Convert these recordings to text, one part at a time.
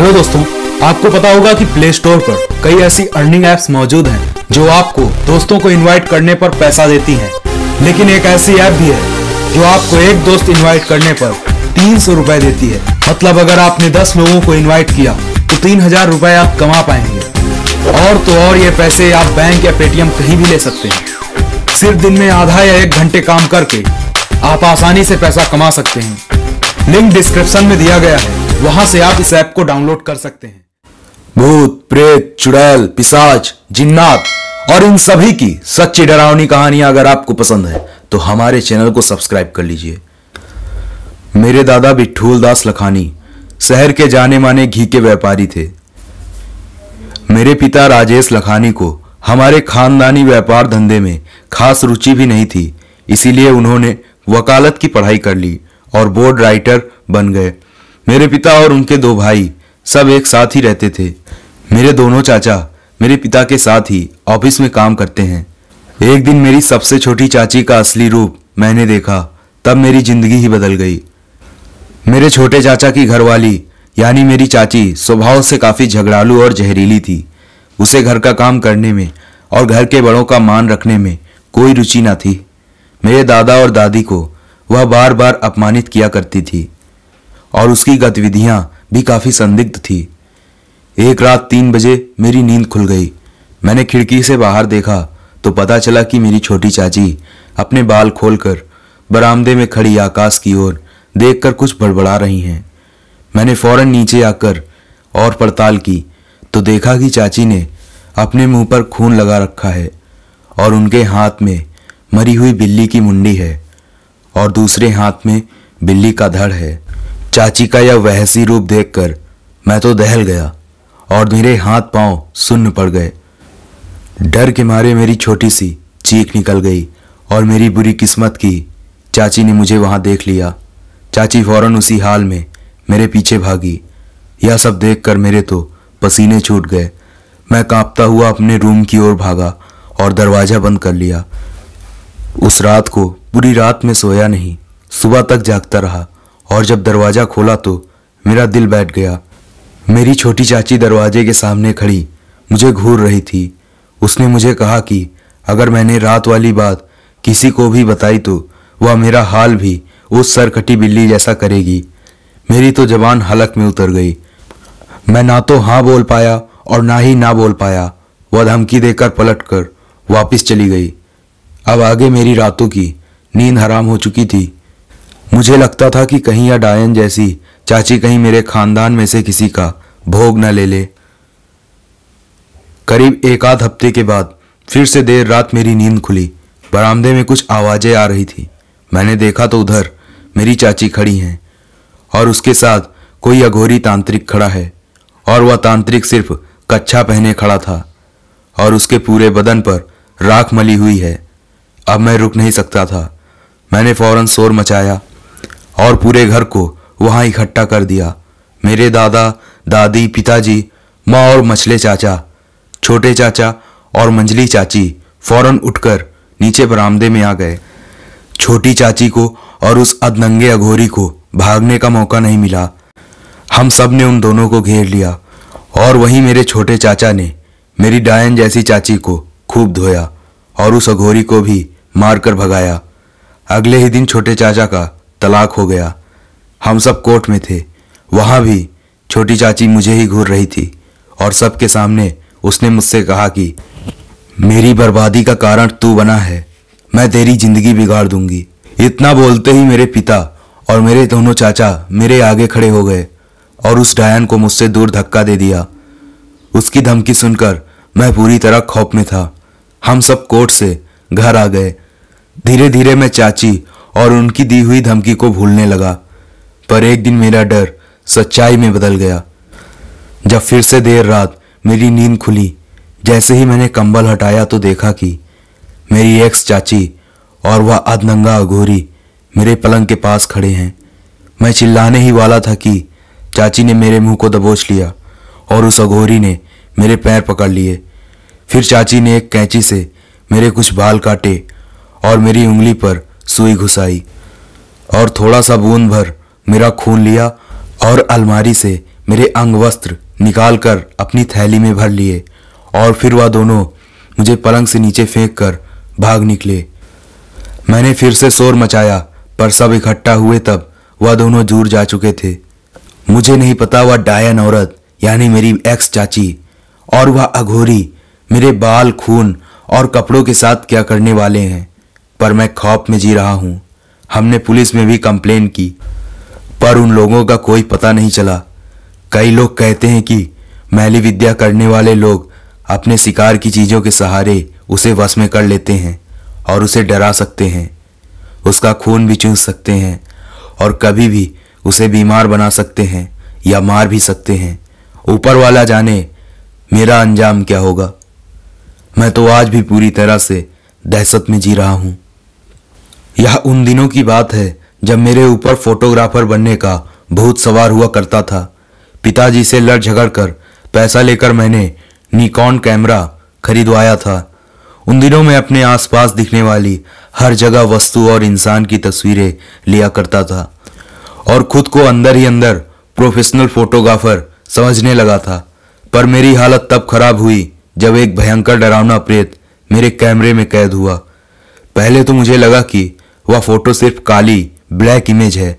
Hello दोस्तों, आपको पता होगा कि प्ले स्टोर पर कई ऐसी अर्निंग एप्स मौजूद हैं जो आपको दोस्तों को इनवाइट करने पर पैसा देती हैं। लेकिन एक ऐसी ऐप भी है जो आपको एक दोस्त इनवाइट करने पर तीन सौ रुपए देती है। मतलब अगर आपने दस लोगों को इनवाइट किया तो तीन हज़ार रुपए आप कमा पाएँगे। और तो और ये पैसे आप बैंक या पेटीएम कहीं भी ले सकते हैं। सिर्फ़ दिन में आधा या एक घंटे काम करके आप आसानी से पैसा कमा सकते हैं। लिंक डिस्क्रिप्शन में दिया गया है। वहाँ से आप इस ऐप को डाउनलोड कर सकते हैं। भूत, प्रेत, चुड़ैल पिशाच जिन्नात और इन सभी की सच्ची डरावनी कहानियाँ अगर आपको पसंद है तो हमारे चैनल को सब्सक्राइब कर लीजिए। मेरे दादा बिठूल दास लखानी, शहर के जाने माने घी के व्यापारी थे। मेरे पिता राजेश लखानी को हमारे खानदानी व्यापार धंधे में खास रुचि भी नहीं थी, इसीलिए उन्होंने वकालत की पढ़ाई कर ली और बोर्ड राइटर बन गए। मेरे पिता और उनके दो भाई सब एक साथ ही रहते थे। मेरे दोनों चाचा मेरे पिता के साथ ही ऑफ़िस में काम करते हैं। एक दिन मेरी सबसे छोटी चाची का असली रूप मैंने देखा, तब मेरी ज़िंदगी ही बदल गई। मेरे छोटे चाचा की घरवाली, यानी मेरी चाची, स्वभाव से काफ़ी झगड़ालू और जहरीली थी। उसे घर का काम करने में और घर के बड़ों का मान रखने में कोई रुचि न थी। मेरे दादा और दादी को वह बार बार अपमानित किया करती थी। और उसकी गतिविधियाँ भी काफ़ी संदिग्ध थी। एक रात तीन बजे मेरी नींद खुल गई। मैंने खिड़की से बाहर देखा तो पता चला कि मेरी छोटी चाची अपने बाल खोलकर बरामदे में खड़ी आकाश की ओर देखकर कुछ बड़बड़ा रही हैं। मैंने फ़ौरन नीचे आकर और पड़ताल की तो देखा कि चाची ने अपने मुँह पर खून लगा रखा है और उनके हाथ में मरी हुई बिल्ली की मुंडी है और दूसरे हाथ में बिल्ली का धड़ है। चाची का यह वहसी रूप देखकर मैं तो दहल गया और मेरे हाथ पाँव सुन्न पड़ गए। डर के मारे मेरी छोटी सी चीख निकल गई और मेरी बुरी किस्मत की चाची ने मुझे वहाँ देख लिया। चाची फ़ौरन उसी हाल में मेरे पीछे भागी। यह सब देखकर मेरे तो पसीने छूट गए। मैं कांपता हुआ अपने रूम की ओर भागा और दरवाज़ा बंद कर लिया। उस रात को पूरी रात में सोया नहीं, सुबह तक जागता रहा। और जब दरवाज़ा खोला तो मेरा दिल बैठ गया। मेरी छोटी चाची दरवाजे के सामने खड़ी, मुझे घूर रही थी। उसने मुझे कहा कि, अगर मैंने रात वाली बात किसी को भी बताई तो वह मेरा हाल भी उस सरकटी बिल्ली जैसा करेगी। मेरी तो जबान हलक में उतर गई। मैं ना तो हाँ बोल पाया और ना ही ना बोल पाया। वह धमकी देकर पलट कर वापिस चली गई। अब आगे मेरी रातों की नींद हराम हो चुकी थी। मुझे लगता था कि कहीं या डायन जैसी चाची कहीं मेरे खानदान में से किसी का भोग न ले ले। करीब एक आध हफ़्ते के बाद फिर से देर रात मेरी नींद खुली। बरामदे में कुछ आवाज़ें आ रही थी। मैंने देखा तो उधर मेरी चाची खड़ी हैं और उसके साथ कोई अघोरी तांत्रिक खड़ा है और वह तांत्रिक सिर्फ़ कच्छा पहने खड़ा था और उसके पूरे बदन पर राख मली हुई है। अब मैं रुक नहीं सकता था। मैंने फ़ौरन शोर मचाया। और पूरे घर को वहाँ इकट्ठा कर दिया। मेरे दादा, दादी, पिताजी, माँ और मछले चाचा, छोटे चाचा और मंजली चाची फ़ौरन उठकर नीचे बरामदे में आ गए। छोटी चाची को और उस अधनंगे अघोरी को भागने का मौका नहीं मिला। हम सबने उन दोनों को घेर लिया और वहीं मेरे छोटे चाचा ने मेरी डायन जैसी चाची को खूब धोया और उस अघोरी को भी मारकर भगाया। अगले ही दिन छोटे चाचा का तलाक हो गया। हम सब कोर्ट में थे। वहाँ भी छोटी चाची मुझे ही घूर रही थी और सबके सामने उसने मुझसे कहा कि, मेरी बर्बादी का कारण तू बना है। मैं तेरी ज़िंदगी बिगाड़ दूँगी। इतना बोलते ही मेरे पिता और मेरे दोनों चाचा मेरे आगे खड़े हो गए और उस डायन को मुझसे दूर धक्का दे दिया। उसकी धमकी सुनकर मैं पूरी तरह खौफ में था। हम सब कोर्ट से घर आ गए। धीरे धीरे मैं चाची और उनकी दी हुई धमकी को भूलने लगा। पर एक दिन मेरा डर सच्चाई में बदल गया। जब फिर से देर रात मेरी नींद खुली, जैसे ही मैंने कंबल हटाया तो देखा कि मेरी एक्स चाची और वह अधनंगा अघोरी मेरे पलंग के पास खड़े हैं। मैं चिल्लाने ही वाला था कि चाची ने मेरे मुँह को दबोच लिया और उस अघोरी ने मेरे पैर पकड़ लिए। फिर चाची ने एक कैंची से मेरे कुछ बाल काटे और मेरी उंगली पर सुई घुसाई और थोड़ा सा बूंद भर मेरा खून लिया और अलमारी से मेरे अंग वस्त्र निकाल कर अपनी थैली में भर लिए और फिर वह दोनों मुझे पलंग से नीचे फेंक कर भाग निकले। मैंने फिर से शोर मचाया, पर सब इकट्ठा हुए तब वह दोनों दूर जा चुके थे। मुझे नहीं पता वह डायन औरत, यानी मेरी एक्स चाची और वह अघोरी मेरे बाल, खून और कपड़ों के साथ क्या करने वाले हैं। पर मैं खौफ में जी रहा हूँ। हमने पुलिस में भी कंप्लेन की, पर उन लोगों का कोई पता नहीं चला। कई लोग कहते हैं कि मैली विद्या करने वाले लोग अपने शिकार की चीज़ों के सहारे उसे वश में कर लेते हैं और उसे डरा सकते हैं। उसका खून भी चूस सकते हैं और कभी भी उसे बीमार बना सकते हैं या मार भी सकते हैं। ऊपर वाला जाने मेरा अंजाम क्या होगा। मैं तो आज भी पूरी तरह से दहशत में जी रहा हूँ। यह उन दिनों की बात है जब मेरे ऊपर फोटोग्राफर बनने का भूत सवार हुआ करता था। पिताजी से लड़ झगड़ कर पैसा लेकर मैंने निकॉन कैमरा खरीदवाया था। उन दिनों में अपने आसपास दिखने वाली हर जगह वस्तु और इंसान की तस्वीरें लिया करता था और खुद को अंदर ही अंदर प्रोफेशनल फोटोग्राफर समझने लगा था। पर मेरी हालत तब खराब हुई जब एक भयंकर डरावना प्रेत मेरे कैमरे में कैद हुआ। पहले तो मुझे लगा कि वह फ़ोटो सिर्फ़ काली, ब्लैक इमेज है,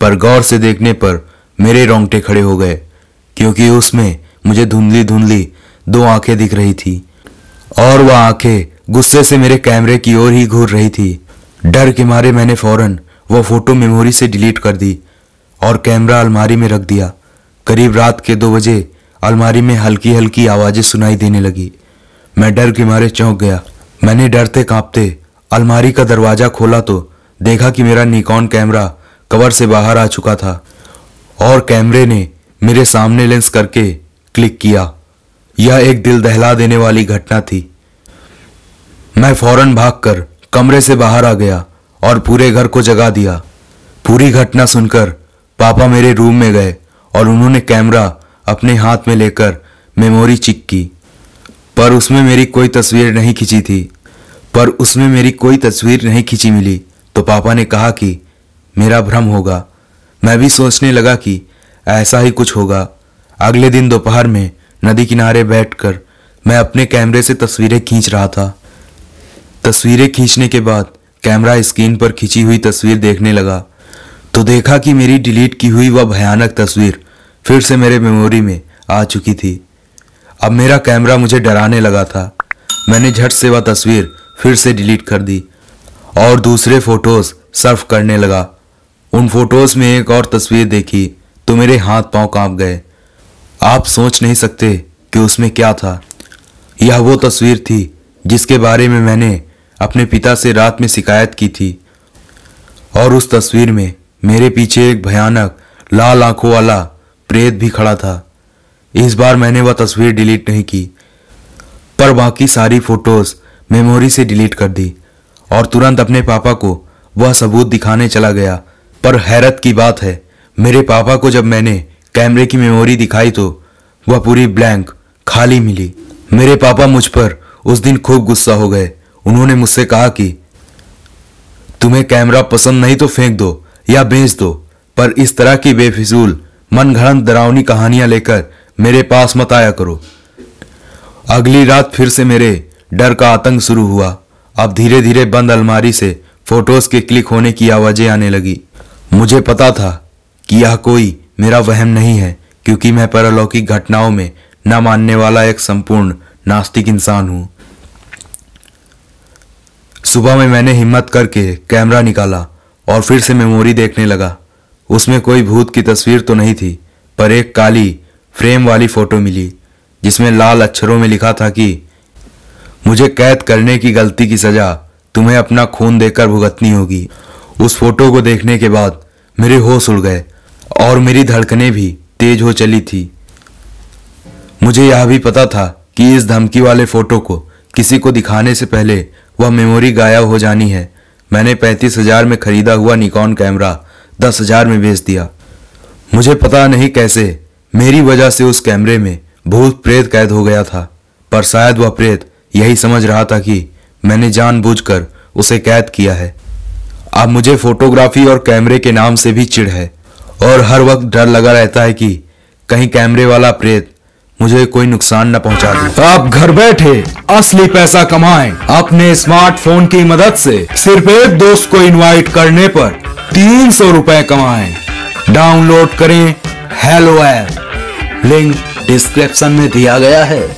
पर गौर से देखने पर मेरे रोंगटे खड़े हो गए, क्योंकि उसमें मुझे धुंधली धुंधली दो आँखें दिख रही थी, और वह आँखें गुस्से से मेरे कैमरे की ओर ही घूर रही थी। डर के मारे मैंने फ़ौरन वह फ़ोटो मेमोरी से डिलीट कर दी और कैमरा अलमारी में रख दिया। करीब रात के दो बजे अलमारी में हल्की हल्की आवाज़ें सुनाई देने लगी। मैं डर के मारे चौंक गया। मैंने डरते कांपते अलमारी का दरवाज़ा खोला तो देखा कि मेरा निकॉन कैमरा कवर से बाहर आ चुका था और कैमरे ने मेरे सामने लेंस करके क्लिक किया। यह एक दिल दहला देने वाली घटना थी। मैं फ़ौरन भागकर कमरे से बाहर आ गया और पूरे घर को जगा दिया। पूरी घटना सुनकर पापा मेरे रूम में गए और उन्होंने कैमरा अपने हाथ में लेकर मेमोरी चिक की। पर उसमें मेरी कोई तस्वीर नहीं खींची थी। पर उसमें मेरी कोई तस्वीर नहीं खींची मिली। तो पापा ने कहा कि, मेरा भ्रम होगा। मैं भी सोचने लगा कि, ऐसा ही कुछ होगा। अगले दिन दोपहर में नदी किनारे बैठकर मैं अपने कैमरे से तस्वीरें खींच रहा था। तस्वीरें खींचने के बाद कैमरा स्क्रीन पर खींची हुई तस्वीर देखने लगा। तो देखा कि मेरी डिलीट की हुई वह भयानक तस्वीर फिर से मेरे मेमोरी में आ चुकी थी। अब मेरा कैमरा मुझे डराने लगा था। मैंने झट से वह तस्वीर फिर से डिलीट कर दी। और दूसरे फ़ोटोज़ सर्फ करने लगा। उन फ़ोटोज़ में एक और तस्वीर देखी तो मेरे हाथ पाँव काँप गए। आप सोच नहीं सकते कि उसमें क्या था। यह वो तस्वीर थी, जिसके बारे में मैंने अपने पिता से रात में शिकायत की थी। और उस तस्वीर में मेरे पीछे एक भयानक, लाल आँखों वाला प्रेत भी खड़ा था। इस बार मैंने वह तस्वीर डिलीट नहीं की, पर बाकी सारी फ़ोटोज़ मेमोरी से डिलीट कर दी। और तुरंत अपने पापा को वह सबूत दिखाने चला गया। पर हैरत की बात है, मेरे पापा को जब मैंने कैमरे की मेमोरी दिखाई तो वह पूरी ब्लैंक खाली मिली। मेरे पापा मुझ पर उस दिन खूब गुस्सा हो गए। उन्होंने मुझसे कहा कि, तुम्हें कैमरा पसंद नहीं तो फेंक दो या बेच दो, पर इस तरह की बेफिजूल मन घड़न डरावनी कहानियाँ लेकर मेरे पास मत आया करो। अगली रात फिर से मेरे डर का आतंक शुरू हुआ। अब धीरे धीरे बंद अलमारी से फ़ोटोज़ के क्लिक होने की आवाज़ें आने लगी। मुझे पता था कि यह कोई मेरा वहम नहीं है, क्योंकि मैं परलौकिक घटनाओं में न मानने वाला एक संपूर्ण, नास्तिक इंसान हूँ। सुबह में मैंने हिम्मत करके कैमरा निकाला और फिर से मेमोरी देखने लगा। उसमें कोई भूत की तस्वीर तो नहीं थी, पर एक काली फ्रेम वाली फ़ोटो मिली, जिसमें लाल अक्षरों में लिखा था कि मुझे कैद करने की गलती की सजा तुम्हें अपना खून देकर भुगतनी होगी। उस फ़ोटो को देखने के बाद मेरे होश उड़ गए और मेरी धड़कनें भी तेज हो चली थी। मुझे यह भी पता था कि इस धमकी वाले फ़ोटो को किसी को दिखाने से पहले वह मेमोरी गायब हो जानी है। मैंने पैंतीस हज़ार में खरीदा हुआ निकॉन कैमरा दस हज़ार में बेच दिया। मुझे पता नहीं कैसे मेरी वजह से उस कैमरे में भूत प्रेत कैद हो गया था, पर शायद वह प्रेत यही समझ रहा था कि मैंने जानबूझकर उसे कैद किया है। अब मुझे फोटोग्राफी और कैमरे के नाम से भी चिढ़ है और हर वक्त डर लगा रहता है कि कहीं कैमरे वाला प्रेत मुझे कोई नुकसान न पहुँचा दे। आप घर बैठे असली पैसा कमाएँ। अपने स्मार्टफ़ोन की मदद से सिर्फ़ एक दोस्त को इनवाइट करने पर तीन सौ रुपए कमाएँ। डाउनलोड करें हेलो ऐप लिंक डिस्क्रिप्शन में दिया गया है।